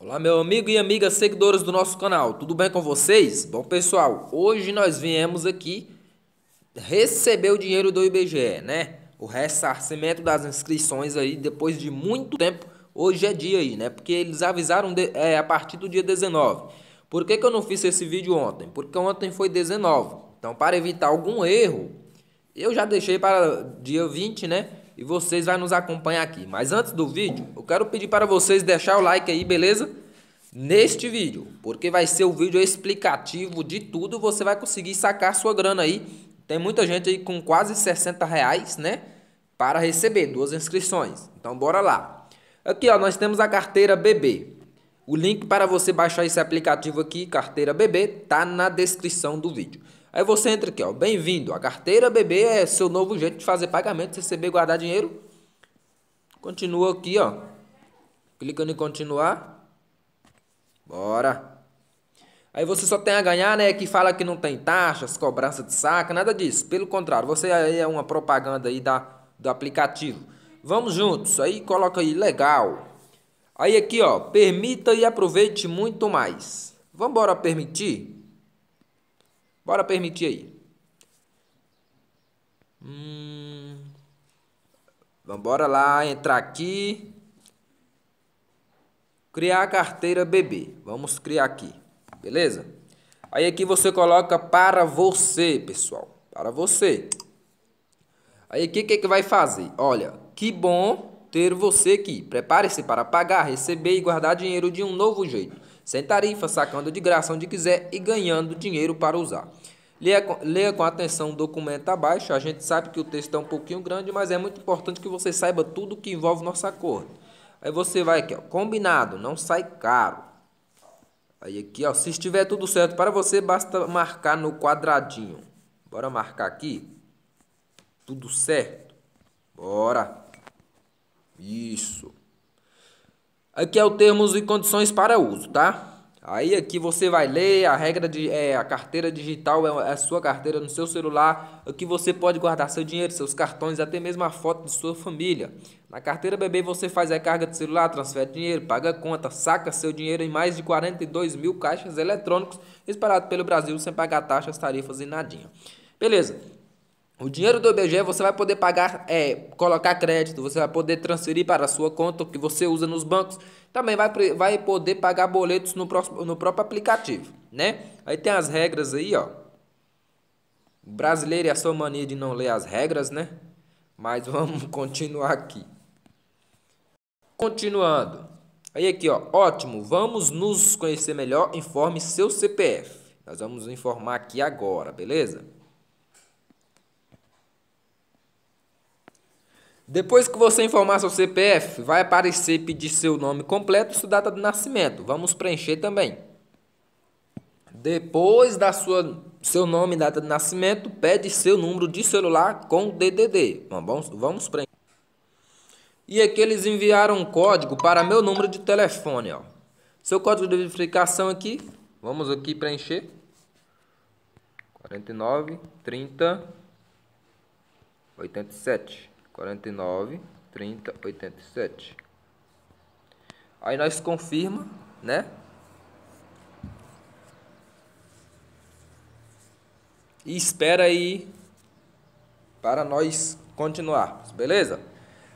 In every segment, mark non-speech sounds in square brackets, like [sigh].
Olá, meu amigo e amiga seguidores do nosso canal, tudo bem com vocês? Bom, pessoal, hoje nós viemos aqui receber o dinheiro do IBGE, né? O ressarcimento das inscrições aí, depois de muito tempo, hoje é dia aí, né? Porque eles avisaram de, é, a partir do dia 19. Por que, que eu não fiz esse vídeo ontem? Porque ontem foi 19. Então, para evitar algum erro, eu já deixei para dia 20, né? E vocês vão nos acompanhar aqui. Mas antes do vídeo, eu quero pedir para vocês deixar o like aí, beleza? Neste vídeo, porque vai ser o vídeo explicativo de tudo, você vai conseguir sacar sua grana aí. Tem muita gente aí com quase 60 reais, né? Para receber duas inscrições. Então bora lá. Aqui ó, nós temos a carteira BB. O link para você baixar esse aplicativo aqui, carteira BB, tá na descrição do vídeo. Aí você entra aqui, ó, bem-vindo. A carteira BB é seu novo jeito de fazer pagamento, receber guardar dinheiro. Continua aqui, ó. Clicando em continuar. Bora. Aí você só tem a ganhar, né? Que fala que não tem taxas, cobrança de saca, nada disso. Pelo contrário, você aí é uma propaganda aí da, do aplicativo. Vamos juntos. Aí coloca aí, legal. Aí aqui, ó, permita e aproveite muito mais. Vamos embora permitir? Bora permitir aí. Hum, Vambora lá, entrar aqui. Criar a carteira BB. Vamos criar aqui, beleza? Aí aqui você coloca para você, pessoal. Para você. Aí aqui o que, que vai fazer? Olha, que bom ter você aqui. Prepare-se para pagar, receber e guardar dinheiro de um novo jeito sem tarifa, sacando de graça onde quiser e ganhando dinheiro para usar. Leia com, leia com atenção o documento abaixo. A gente sabe que o texto é um pouquinho grande, mas é muito importante que você saiba tudo que envolve nosso acordo. Aí você vai aqui, ó, combinado, não sai caro. Aí aqui, ó, se estiver tudo certo para você, basta marcar no quadradinho. Bora marcar aqui. Tudo certo. Bora. Isso. Aqui é o termos e condições para uso, tá? Aí aqui você vai ler a regra de é, a carteira digital é a sua carteira no seu celular, aqui você pode guardar seu dinheiro, seus cartões, até mesmo a foto de sua família. Na carteira bebê você faz a carga de celular, transfere dinheiro, paga conta, saca seu dinheiro em mais de 42 mil caixas eletrônicos espalhados pelo Brasil sem pagar taxas, tarifas e nadinha. Beleza. O dinheiro do IBGE você vai poder pagar, é, colocar crédito, você vai poder transferir para a sua conta que você usa nos bancos. Também vai, vai poder pagar boletos no, próximo, no próprio aplicativo, né? Aí tem as regras aí, ó. O brasileiro e a sua mania de não ler as regras, né? Mas [laughs] vamos continuar aqui. Continuando. Aí aqui, ó, ótimo. Vamos nos conhecer melhor. Informe seu CPF. Nós vamos informar aqui agora, beleza? Depois que você informar seu CPF, vai aparecer pedir seu nome completo e sua data de nascimento. Vamos preencher também. Depois da sua seu nome e data de nascimento, pede seu número de celular com DDD. Vamos, vamos preencher. E aqui eles enviaram um código para meu número de telefone, ó. Seu código de verificação aqui, vamos aqui preencher. 49 30 87 49, 30, 87. Aí nós confirma, né? E espera aí para nós continuarmos, beleza?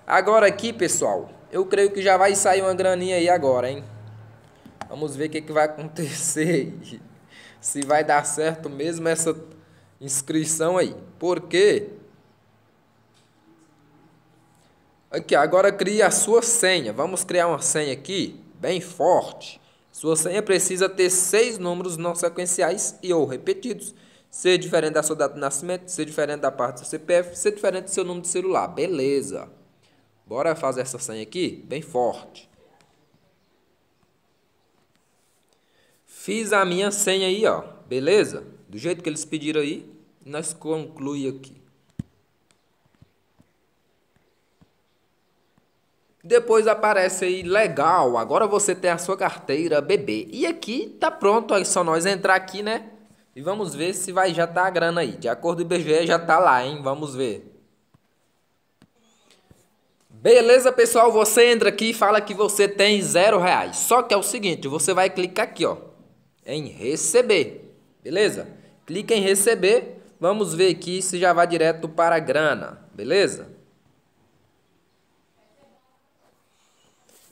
Agora aqui, pessoal, eu creio que já vai sair uma graninha aí agora, hein? Vamos ver o que, que vai acontecer. [laughs] Se vai dar certo mesmo essa inscrição aí. Porque Aqui, agora crie a sua senha. Vamos criar uma senha aqui, bem forte. Sua senha precisa ter seis números não sequenciais e ou repetidos. Ser diferente da sua data de nascimento, ser diferente da parte do CPF, ser diferente do seu número de celular. Beleza. Bora fazer essa senha aqui, bem forte. Fiz a minha senha aí, ó. Beleza? Do jeito que eles pediram aí, nós conclui aqui. Depois aparece aí, legal, agora você tem a sua carteira bebê. E aqui tá pronto, é só nós entrar aqui, né? E vamos ver se vai já tá a grana aí. De acordo com o IBGE já tá lá, hein? Vamos ver. Beleza, pessoal? Você entra aqui e fala que você tem zero reais. Só que é o seguinte, você vai clicar aqui, ó, em receber. Beleza? Clica em receber. Vamos ver aqui se já vai direto para a grana. Beleza?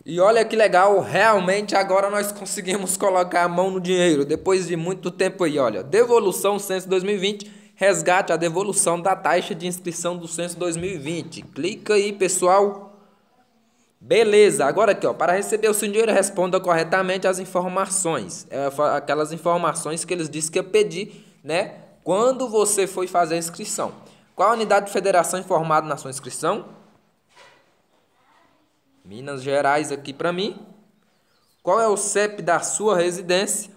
E olha que legal, realmente agora nós conseguimos colocar a mão no dinheiro. Depois de muito tempo aí, olha. Devolução Censo 2020 resgate a devolução da taxa de inscrição do censo 2020. Clica aí, pessoal. Beleza, agora aqui, ó, para receber o seu dinheiro, responda corretamente as informações. É, aquelas informações que eles disseram que ia pedir, né? Quando você foi fazer a inscrição. Qual a unidade de federação informada na sua inscrição? Minas Gerais aqui para mim. Qual é o CEP da sua residência?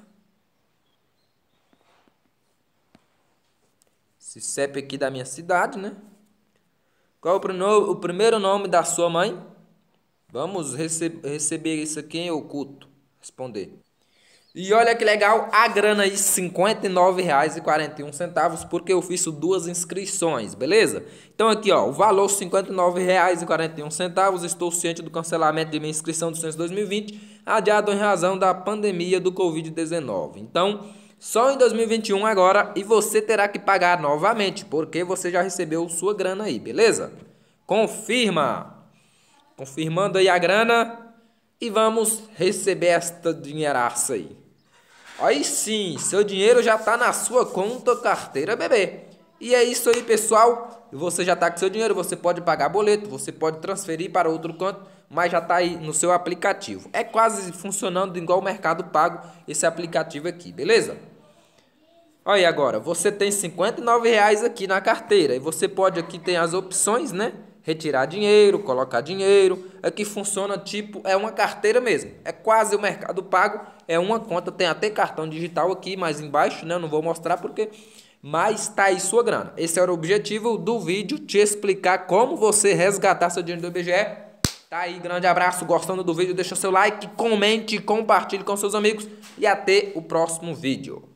Esse CEP aqui da minha cidade, né? Qual é o primeiro nome da sua mãe? Vamos rece receber isso aqui em oculto. Responder. E olha que legal, a grana aí R$ 59,41, porque eu fiz duas inscrições, beleza? Então aqui, ó, o valor R$ 59,41, estou ciente do cancelamento de minha inscrição do censo 2020, adiado em razão da pandemia do Covid-19. Então, só em 2021 agora e você terá que pagar novamente, porque você já recebeu sua grana aí, beleza? Confirma! Confirmando aí a grana e vamos receber esta dinheiraça aí. Aí sim, seu dinheiro já está na sua conta carteira bebê. E é isso aí, pessoal. Você já está com seu dinheiro, você pode pagar boleto, você pode transferir para outro canto, mas já está aí no seu aplicativo. É quase funcionando igual o Mercado Pago, esse aplicativo aqui, beleza? Olha agora, você tem 59 reais aqui na carteira e você pode aqui tem as opções, né? Retirar dinheiro, colocar dinheiro. Aqui funciona tipo, é uma carteira mesmo. É quase o mercado pago, é uma conta, tem até cartão digital aqui mais embaixo, né? Eu não vou mostrar porque mas tá aí sua grana. Esse era o objetivo do vídeo, te explicar como você resgatar seu dinheiro do IBGE. Tá aí, grande abraço, gostando do vídeo, deixa seu like, comente, compartilhe com seus amigos e até o próximo vídeo.